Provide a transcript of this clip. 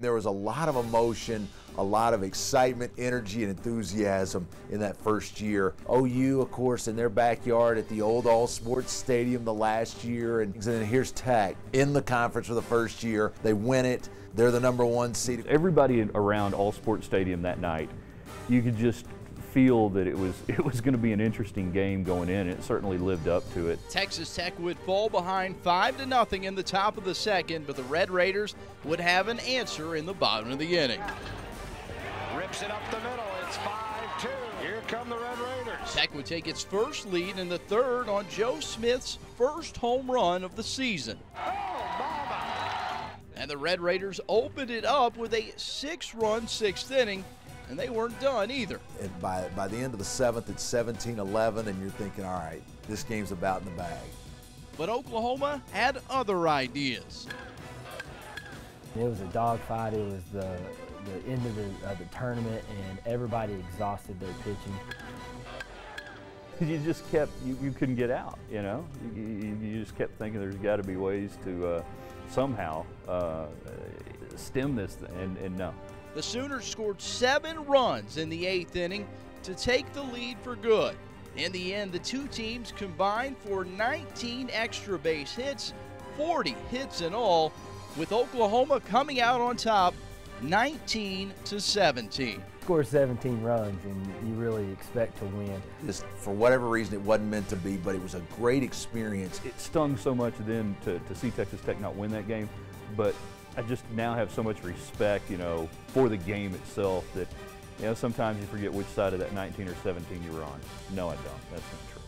There was a lot of emotion, a lot of excitement, energy, and enthusiasm in that first year. OU, of course, in their backyard at the old All Sports Stadium the last year. And then here's Tech in the conference for the first year. They win it. They're the number one seed. Everybody around All Sports Stadium that night, you could just feel that it was it was going to be an interesting game going in. It certainly lived up to it. Texas Tech would fall behind five to nothing in the top of the second, but the Red Raiders would have an answer in the bottom of the inning. Rips it up the middle. It's 5 2. Here come the Red Raiders. Tech would take its first lead in the third on Joe Smith's first home run of the season. Oh, mama. And the Red Raiders opened it up with a six run sixth inning and they weren't done either. And by, by the end of the seventh, it's 17 11, and you're thinking, all right, this game's about in the bag. But Oklahoma had other ideas. It was a dogfight. It was the, the end of the, uh, the tournament, and everybody exhausted their pitching. You just kept, you, you couldn't get out, you know? You, you, you just kept thinking there's got to be ways to uh, somehow uh, stem this, and, and no. The Sooners scored seven runs in the eighth inning to take the lead for good. In the end, the two teams combined for 19 extra base hits, 40 hits in all, with Oklahoma coming out on top 19 to 17. Score 17 runs, and you really expect to win. Just for whatever reason, it wasn't meant to be, but it was a great experience. It stung so much then to, to see Texas Tech not win that game, but I just now have so much respect, you know, for the game itself that, you know, sometimes you forget which side of that 19 or 17 you were on. No, I don't. That's not true.